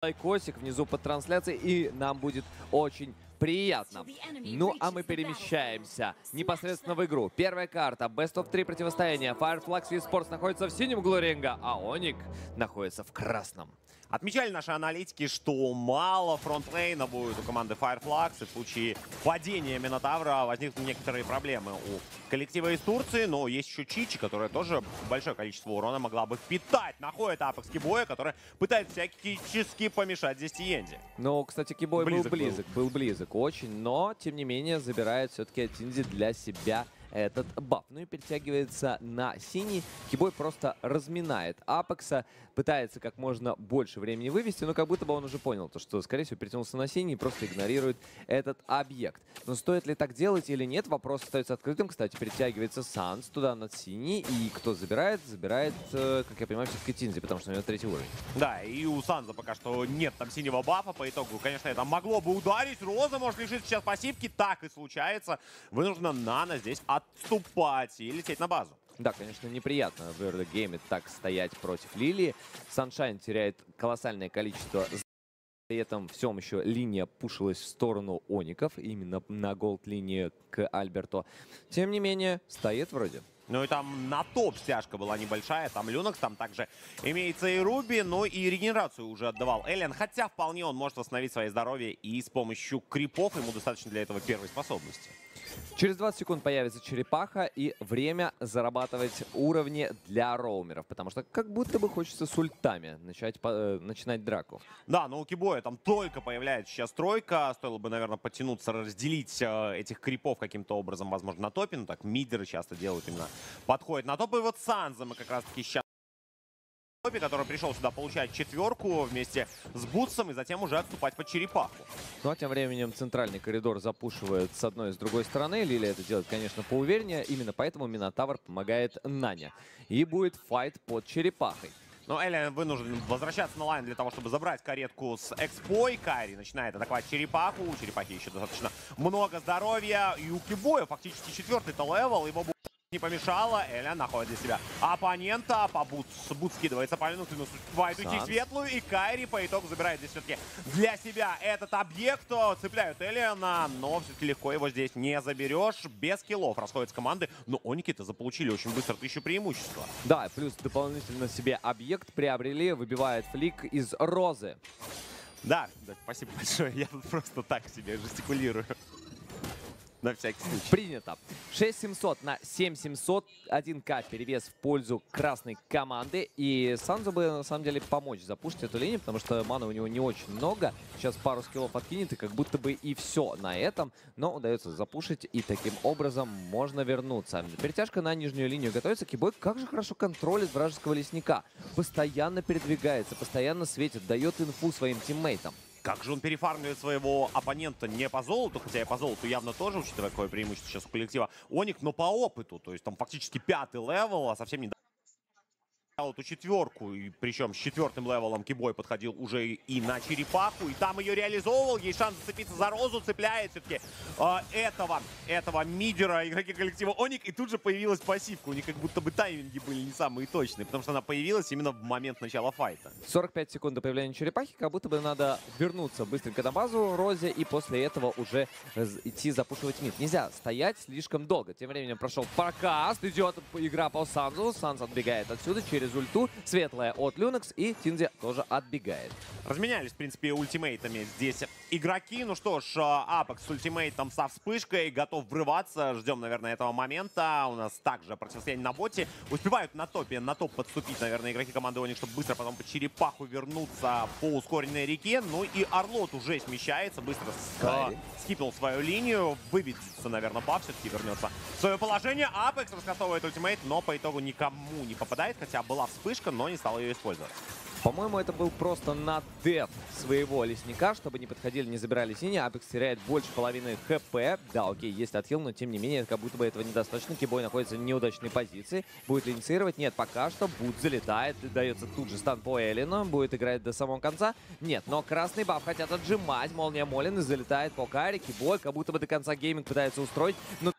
лайкосик внизу под трансляцией, и нам будет очень приятно. Ну, а мы перемещаемся непосредственно в игру. Первая карта. Best of 3 противостояния. Fireflux Esports находится в синем углу ринга, а Оник находится в красном. Отмечали наши аналитики, что мало фронтлейна будет у команды Fireflux. И в случае падения Минотавра возникнут некоторые проблемы у коллектива из Турции. Но есть еще Чичи, которая тоже большое количество урона могла бы впитать. Находит Апекс Кибоя, который пытается всячески помешать здесь Тиенди. Ну, кстати, Кибой Близок был близок, был. был близок очень, но, тем не менее, забирает все-таки Тинзи для себя этот баф. Ну и перетягивается на синий. Кибой просто разминает Апекса, пытается как можно больше времени вывести, но как будто бы он уже понял, то, что, скорее всего, перетянулся на синий и просто игнорирует этот объект. Но стоит ли так делать или нет, вопрос остается открытым. Кстати, перетягивается Санс туда над синий, и кто забирает? Забирает, э, как я понимаю, все-таки Тинзи, потому что у него третий уровень. Да, и у Санза пока что нет там синего бафа. По итогу, конечно, это могло бы ударить. Роза может лишить сейчас пассивки. Так и случается. Вынуждена Нана здесь отступать и лететь на базу. Да, конечно, неприятно в early гейме так стоять против Лилии. Саншайн теряет колоссальное количество при этом всем еще линия пушилась в сторону Оников, именно на голд-линии к Альберту. Тем не менее, стоит вроде. Ну и там на топ стяжка была небольшая, там Люнокс, там также имеется и Руби, но и регенерацию уже отдавал Эллен, хотя вполне он может восстановить свое здоровье и с помощью крипов ему достаточно для этого первой способности. Через 20 секунд появится черепаха и время зарабатывать уровни для роумеров, потому что как будто бы хочется с ультами начать, э, начинать драку. Да, но у Кибоя там только появляется сейчас тройка, стоило бы, наверное, подтянуться, разделить э, этих крипов каким-то образом, возможно, на топе, ну так мидеры часто делают именно, подходят. На топ, и вот Санза мы как раз-таки сейчас который пришел сюда получать четверку вместе с Бутсом и затем уже отступать под черепаху. Ну а тем временем центральный коридор запушивает с одной и с другой стороны. Лилия это делает, конечно, поувереннее. Именно поэтому Минотавр помогает Наня. И будет fight под черепахой. Но Элли вынужден возвращаться на line для того, чтобы забрать каретку с экспой. Кайри начинает атаковать черепаху. У черепахи еще достаточно много здоровья. И у Кибоя фактически четвертый-то level. Его не помешало. Эля находит для себя оппонента. По Бут, Бут скидывается по успевает уйти светлую. И Кайри по итогу забирает здесь все-таки для себя этот объект. Цепляют Элиана, но все-таки легко его здесь не заберешь. Без киллов расходятся команды. Но Оники-то заполучили очень быстро тысячу преимущества. Да, плюс дополнительно себе объект приобрели. Выбивает флик из Розы. Да, да, спасибо большое. Я тут просто так себе жестикулирую. На всякий случай. Принято. 6700 на 7700. 1к перевес в пользу красной команды. И Санзо бы, на самом деле, помочь запушить эту линию, потому что маны у него не очень много. Сейчас пару скиллов откинет, и как будто бы и все на этом. Но удается запушить, и таким образом можно вернуться. Перетяжка на нижнюю линию готовится. Кибой как же хорошо контролит вражеского лесника. Постоянно передвигается, постоянно светит, дает инфу своим тиммейтам. Как же он перефармливает своего оппонента не по золоту, хотя и по золоту явно тоже, учитывая какое преимущество сейчас у коллектива Оник, но по опыту. То есть там фактически пятый level, а совсем не эту четверку, и причем с четвертым level ом Кибой подходил уже и на черепаху, и там ее реализовывал, есть шанс зацепиться за розу, цепляет все-таки э, этого, этого мидера игроки коллектива Оник, и тут же появилась пассивка, у них как будто бы тайминги были не самые точные, потому что она появилась именно в момент начала fight а. 45 секунд до появления черепахи, как будто бы надо вернуться быстренько на базу Розе, и после этого уже идти запушивать мид. Нельзя стоять слишком долго. Тем временем прошел покаст, идет игра по Санзу, Санз отбегает отсюда через через. Светлая от Люнекс и Тинзи тоже отбегает. Разменялись, в принципе, ультимейтами здесь игроки. Ну что ж, Апекс с ультимейтом со вспышкой готов врываться. Ждем, наверное, этого момента. У нас также противостояние на боте. Успевают на топе, на топ подступить, наверное, игроки команды Оник, чтобы быстро потом по черепаху вернуться по ускоренной реке. Ну и Орлот уже смещается, быстро скипнул свою линию. Выведется, наверное, баф все-таки вернется в свое положение. Апекс раскастовывает ультимейт, но по итогу никому не попадает, хотя был была вспышка, но не стал ее использовать. По-моему, это был просто на деф своего лесника, чтобы не подходили, не забирали синий. Апекс теряет больше половины хп. Да, окей, есть отхил, но тем не менее, как будто бы этого недостаточно. Кибой находится в неудачной позиции. Будет инициировать? Нет, пока что. Бут залетает, дается тут же стан по Эллину. Будет играть до самого конца? Нет, но красный баф хотят отжимать. Молния Молин залетает по Каре. Кибой как будто бы до конца гейминг пытается устроить. Но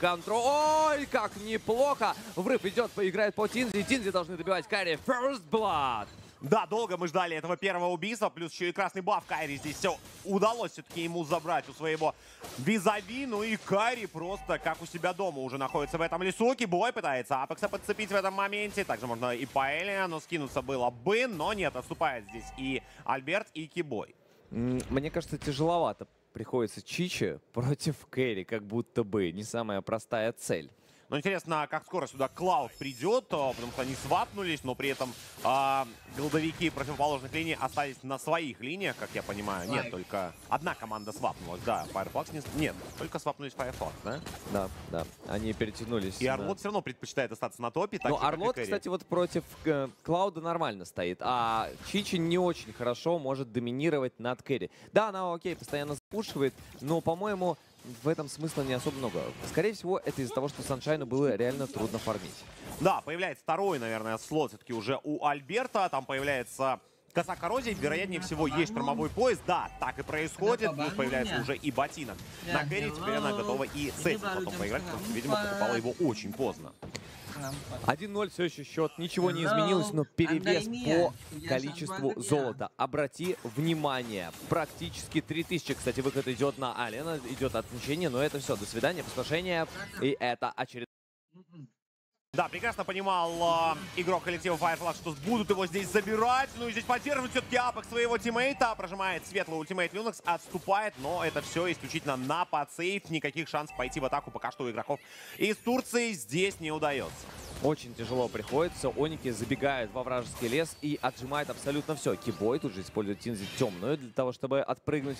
Контроль. Ой, как неплохо. Врыв идет, поиграет по Тинзи. Тинзи должны добивать Карри. First Blood. Да, долго мы ждали этого первого убийства, плюс еще и красный баф Кайри здесь все удалось все-таки ему забрать у своего визави, ну и Кайри просто как у себя дома уже находится в этом лесу, Кибой пытается Апекса подцепить в этом моменте, также можно и по но скинуться было бы, но нет, отступает здесь и Альберт, и Кибой. Мне кажется, тяжеловато приходится Чичи против Кэрри, как будто бы не самая простая цель. Но интересно, как скоро сюда Клауд придет, а, потому что они свапнулись, но при этом а, голдовики противоположных линий остались на своих линиях, как я понимаю. Нет, только одна команда свапнулась, да. Firefox не... Нет, только свапнулись Firefox, да? Да, да. Они перетянулись. И Орлот все равно предпочитает остаться на топе. Но Орлот, кстати, вот против э, Клауда нормально стоит, а Чичи не очень хорошо может доминировать над Кэрри. Да, она, окей, постоянно запушивает, но, по-моему, в этом смысла не особо много. Скорее всего, это из-за того, что Саншайну было реально трудно фармить. Да, появляется второй, наверное, слот все-таки уже у Альберта. Там появляется коса коррозии. Вероятнее всего, есть штормовой поезд. Да, так и происходит. Плюс появляется уже и ботинок. На Кэрри теперь она готова и с этим потом поиграть, потому что, видимо, покупала его очень поздно. 1-0 все еще счет. Ничего не изменилось, но перевес по количеству золота. Обрати внимание. Практически 3000. Кстати, выход идет на Алена. Идет отмечение, но это все. До свидания, пустошение. И это очередной. Да, прекрасно понимал э, игрок коллектива Fireflag, что будут его здесь забирать. Ну и здесь поддерживает все-таки апок своего тиммейта. Прожимает светлый ультимейт Люнекс, отступает, но это все исключительно на подсейв. Никаких шансов пойти в атаку пока что у игроков из Турции здесь не удается. Очень тяжело приходится. Оники забегают во вражеский лес и отжимает абсолютно все. Кибой тут же использует Тинзи темную для того, чтобы отпрыгнуть.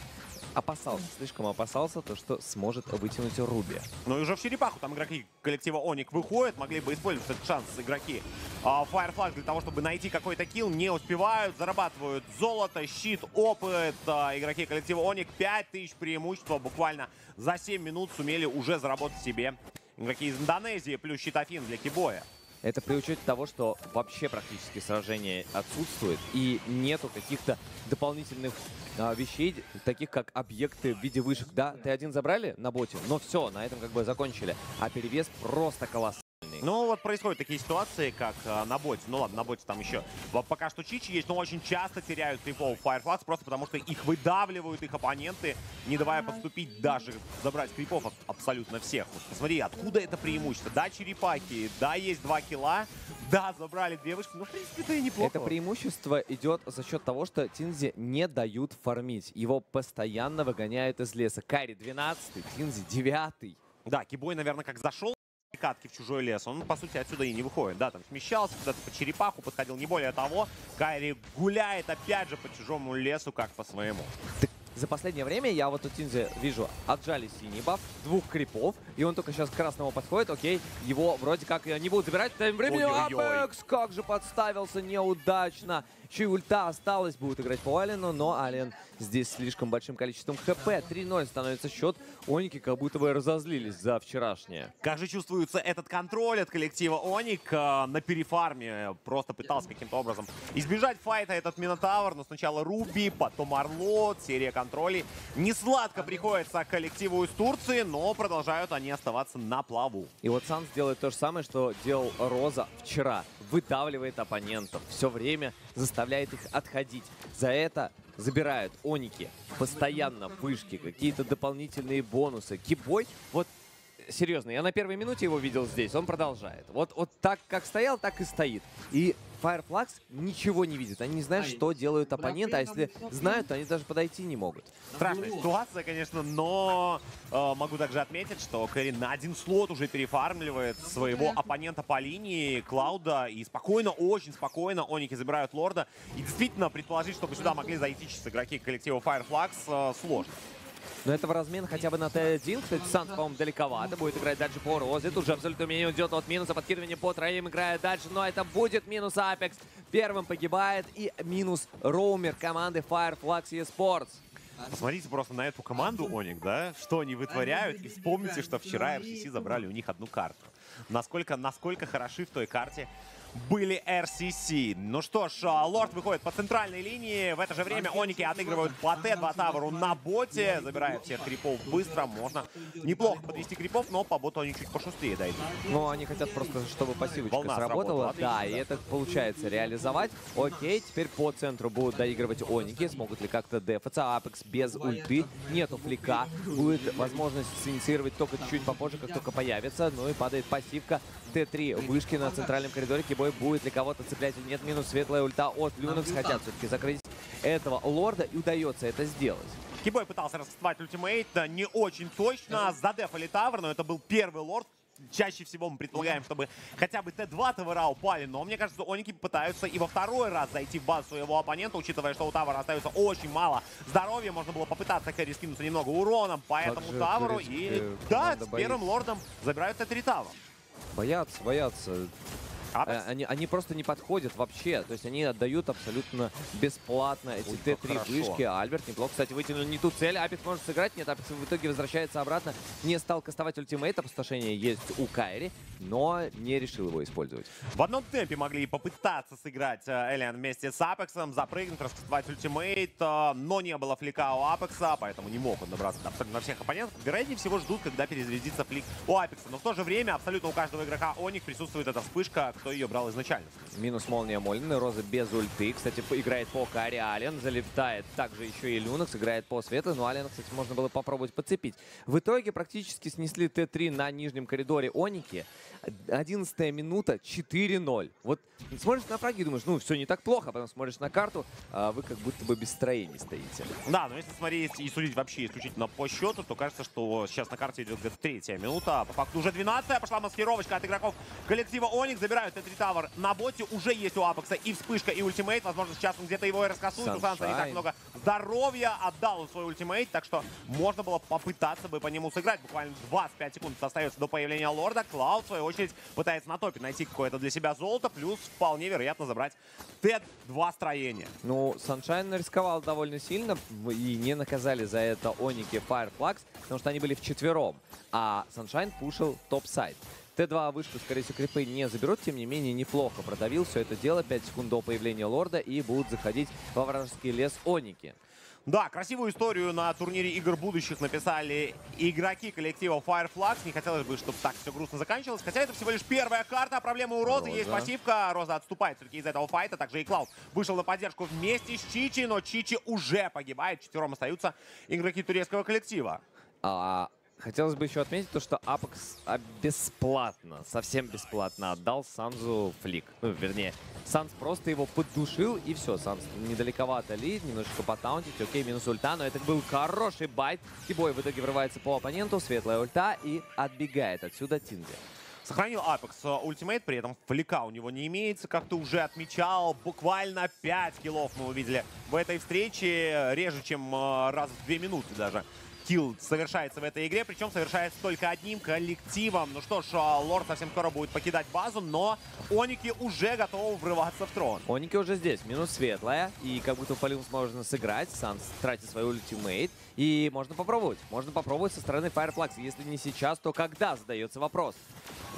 Опасался, слишком опасался, то что сможет вытянуть Руби. Ну и уже в черепаху там игроки коллектива Оник выходят. Могли бы использовать этот шанс игроки а, Fireflag для того, чтобы найти какой-то килл. Не успевают, зарабатывают золото, щит, опыт. А, игроки коллектива Оник 5000 преимущества буквально за 7 минут сумели уже заработать себе Игроки из Индонезии плюс щитофин для Кибоя. Это при учете того, что вообще практически сражение отсутствует и нету каких-то дополнительных а, вещей, таких как объекты в виде вышек. Да, ты один забрали на боте, но все, на этом как бы закончили. А перевес просто колоссальный. Ну, вот происходят такие ситуации, как э, на боте. Ну ладно, на боте там еще пока что чичи есть, но очень часто теряют крипов Fireflux, просто потому что их выдавливают их оппоненты, не давая подступить даже, забрать крипов абсолютно всех. Вот посмотри, откуда это преимущество. Да, черепахи, да, есть два килла, да, забрали две вышки, ну, в принципе, это и неплохо. Это преимущество идет за счет того, что Тинзи не дают фармить. Его постоянно выгоняют из леса. Кари 12 Тинзи 9 Да, Кибой, наверное, как зашел катки в чужой лес, он, по сути, отсюда и не выходит. Да, там смещался, куда-то по черепаху подходил, не более того. Кайри гуляет, опять же, по чужому лесу, как по своему. За последнее время я вот у Тинзи вижу, отжали синий баф, двух крипов, и он только сейчас к красному подходит, окей, его вроде как не будут забирать в тайм времени, Апекс как же подставился неудачно, и ульта осталась, будет играть по Алену, но Ален здесь слишком большим количеством хп. 3-0 становится счет. Оники как будто бы разозлились за вчерашнее. Как же чувствуется этот контроль от коллектива Оник на перефарме. Просто пытался каким-то образом избежать файта этот Минотавр, но сначала Руби, потом Орлот, серия контролей. Не сладко приходится коллективу из Турции, но продолжают они оставаться на плаву. И вот Санс делает то же самое, что делал Роза вчера. Выдавливает оппонентов. Все время заставляет их отходить. За это забирают оники постоянно вышки, какие-то дополнительные бонусы. Кибой, вот серьезно, я на первой минуте его видел здесь, он продолжает. Вот, вот так, как стоял, так и стоит. И Fireflux ничего не видит. Они не знают, что делают оппоненты, а если знают, то они даже подойти не могут. Страшная ситуация, конечно, но э, могу также отметить, что Кэрри на один слот уже перефармливает своего оппонента по линии Клауда. И спокойно, очень спокойно Оники забирают Лорда. И действительно, предположить, чтобы сюда могли зайти сейчас игроки коллектива Fireflux, э, сложно. Но этого размена хотя бы на Т1. Кстати, Санс, по-моему, далековато. Будет играть дальше по Розе. Тут же абсолютно умение идет от минуса. Подкидывание по троим играет дальше. Но это будет минус Апекс. Первым погибает. И минус роумер команды Fireflux eSports. Посмотрите просто на эту команду, Оник, да? Что они вытворяют. И вспомните, что вчера RCC забрали у них одну карту. Насколько, насколько хороши в той карте были RCC. Ну что ж, а, Лорд выходит по центральной линии. В это же время Оники отыгрывают по Т2 Таверу на боте. Забирают всех крипов быстро. Можно неплохо подвести крипов, но по боту они чуть пошустрее дойдут. Ну, они хотят просто, чтобы пассивочка Волна сработала. сработала, Да, отлично, и да. это получается реализовать. Окей, теперь по центру будут доигрывать Оники. Смогут ли как-то дефаться. Апекс без ульты. Нету флика. Будет возможность синициировать только чуть попозже, как только появится. Ну и падает пассивка. Т3 вышки на центральном коридоре. Кибой будет ли кого-то цеплять или нет. Минус светлая ульта от Люнекс. Хотят все-таки закрыть этого лорда. И удается это сделать. Кибой пытался раскастовать ультимейт, не очень точно. Задефали Тавр, но это был первый лорд. Чаще всего мы предполагаем, чтобы хотя бы Т2 Тавра упали, но мне кажется, Оники пытаются и во второй раз зайти в базу своего оппонента, учитывая, что у Тавра остается очень мало здоровья, можно было попытаться Кэрри скинуться немного уроном по этому Тавру. И да, с первым боится. лордом забирают Т3 Тавр. Боятся, боятся. А Э, Они, они просто не подходят вообще. То есть они отдают абсолютно бесплатно эти Ой, как Т3 хорошо. вышки. Альберт неплохо, кстати, вытянул не ту цель. Апекс может сыграть. Нет, Апекс в итоге возвращается обратно. Не стал кастовать ультимейт. Опустошение есть у Кайри, но не решил его использовать. В одном темпе могли попытаться сыграть Элиан вместе с Апексом, запрыгнуть, раскастовать ультимейт, э, но не было флика у Апекса, поэтому не мог он добраться до абсолютно всех оппонентов. Вероятнее всего ждут, когда перезарядится флик у Апекса. Но в то же время абсолютно у каждого игрока Оник присутствует эта вспышка, кто ее брал изначально. Минус молния Молины, Роза без ульты. Кстати, играет по Кари Ален, залетает также еще и Люнекс, играет по Свету, но Алена, кстати, можно было попробовать подцепить. В итоге практически снесли Т3 на нижнем коридоре Оники. 11 минута, 4-0. Вот смотришь на фраги и думаешь, ну, все не так плохо, а потом смотришь на карту, а вы как будто бы без строений стоите. Да, но если смотреть и судить вообще исключительно по счету, то кажется, что сейчас на карте идет где-то третья минута. По факту уже 12 пошла маскировочка от игроков коллектива Оник. Забирают Т3 Тавер на боте. Уже есть у Апекса и вспышка, и ультимейт. Возможно, сейчас он где-то его и раскасует. У Санса не так много здоровья. Отдал свой ультимейт, так что можно было попытаться бы по нему сыграть. Буквально 25 секунд остается до появления лорда. Клауд, в свою очередь, пытается на топе найти какое-то для себя золото. Плюс вполне вероятно забрать Т2 строение. Ну, Саншайн рисковал довольно сильно и не наказали за это Оники Fireflux, потому что они были вчетвером, а Саншайн пушил top side. Т2 вышку, скорее всего, крипы не заберут, тем не менее, неплохо продавил все это дело. 5 секунд до появления лорда и будут заходить во вражеский лес Оники. Да, красивую историю на турнире игр будущих написали игроки коллектива Fireflux. Не хотелось бы, чтобы так все грустно заканчивалось. Хотя это всего лишь первая карта. Проблемы у Розы. Роза. Есть пассивка. Роза отступает все-таки из этого файта. Также и Клауд вышел на поддержку вместе с Чичи. Но Чичи уже погибает. Четвером остаются игроки турецкого коллектива. А, хотелось бы еще отметить то, что Apex а, бесплатно, совсем бесплатно отдал Санзу флик. Ну, вернее, Санс просто его поддушил, и все. Санс недалековато лид, немножечко потаунтить. Окей, минус ульта, но это был хороший байт. Кибой в итоге врывается по оппоненту, светлая ульта и отбегает отсюда Тинди. Сохранил Apex э, ультимейт, при этом флика у него не имеется, как ты уже отмечал. Буквально 5 киллов мы увидели в этой встрече, реже, чем э, раз в 2 минуты даже. Килл совершается в этой игре, причем совершается только одним коллективом. Ну что ж, э, Лорд совсем скоро будет покидать базу, но Оники уже готовы врываться в трон. Оники уже здесь, минус светлая, и как будто по Люнс можно сыграть, Санс тратит свой ультимейт, и можно попробовать. Можно попробовать со стороны Fireflux. Если не сейчас, то когда, задается вопрос.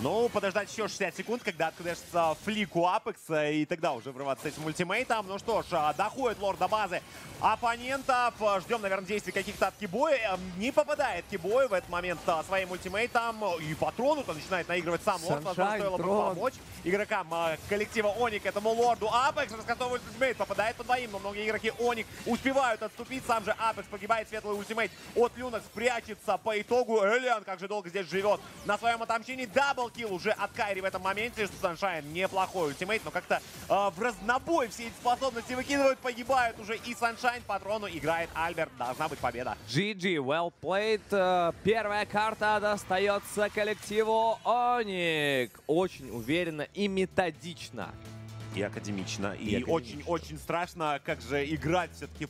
Ну, подождать еще 60 секунд, когда откроется флик у Апекса, и тогда уже врываться с этим ультимейтом. Ну что ж, а, доходит лорд до базы оппонентов. Ждем, наверное, действий каких-то от Кибоя. Эм, Не попадает Кибой в этот момент а, своим ультимейтом. И патрону-то начинает наигрывать сам лорд. Возможно, Sunshine, стоило бы трон. помочь игрокам а, коллектива Оник, этому лорду. Апекс раскатывает ультимейт, попадает по двоим, но многие игроки Оник успевают отступить. Сам же Апекс погибает, светлый ультимейт от Люнекс прячется по итогу. Элиан, как же долго здесь живет на своем отомщении. Даблкил уже от Кайри в этом моменте, что Саншайн неплохой ультимейт, но как-то э, в разнобой все эти способности выкидывают, погибают уже и Саншайн. Патрону играет Альберт, должна быть победа. GG, well played. Э, Первая карта достается коллективу Оник. Очень уверенно и методично. И академично, И и очень-очень страшно, как же играть все-таки